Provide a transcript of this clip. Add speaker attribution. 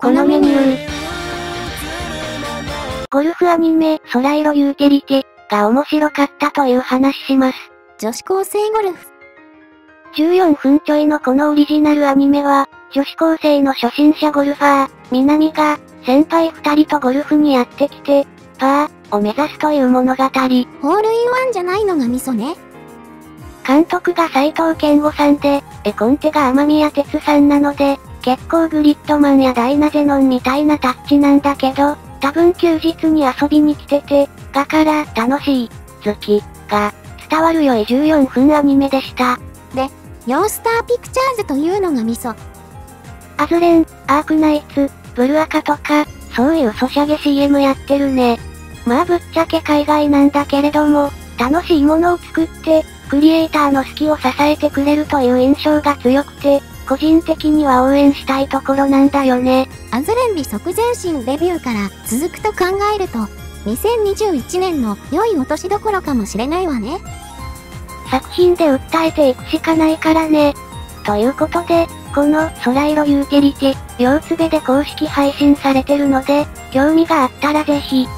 Speaker 1: このメニュー。ゴルフアニメ、空色ユーティリティが面白かったという話します。
Speaker 2: 女子高生ゴルフ。
Speaker 1: 14分ちょいのこのオリジナルアニメは、女子高生の初心者ゴルファー、南が、先輩二人とゴルフにやってきて、パーを目指すという物語。
Speaker 2: ホールインワンじゃないのがミソね。
Speaker 1: 監督が斎藤健吾さんで、絵コンテが天宮哲さんなので、結構グリッドマンやダイナゼノンみたいなタッチなんだけど、多分休日に遊びに来てて、だから楽しい、好き、が、伝わる良い14分アニメでした。
Speaker 2: ヨースターピクチャーズというのがミソ。
Speaker 1: アズレン、アークナイツ、ブルアカとか、そういうソシャゲ CM やってるね。まあぶっちゃけ海外なんだけれども、楽しいものを作って、クリエイターの好きを支えてくれるという印象が強くて、個人的には応援したいところなんだよね。
Speaker 2: アズレンリ即前進デビューから続くと考えると、2021年の良い落としどころかもしれないわね。
Speaker 1: 作品で訴えていくしかないからね。ということで、この空色ユーティリティ、両つべで公式配信されてるので、興味があったらぜひ、